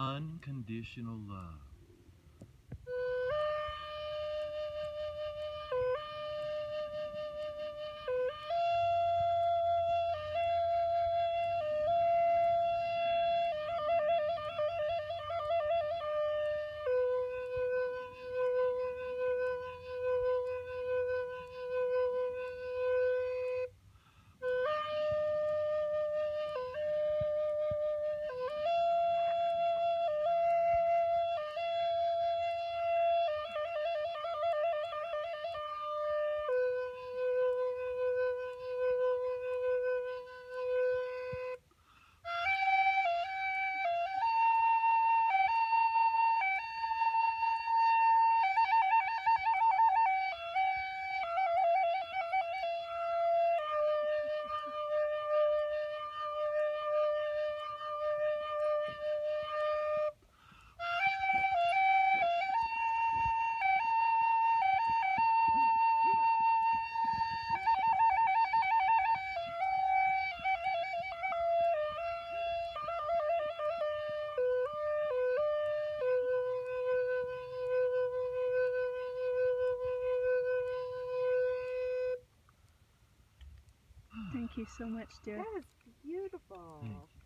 unconditional love. Thank you so much, dear. That is beautiful. Thank you.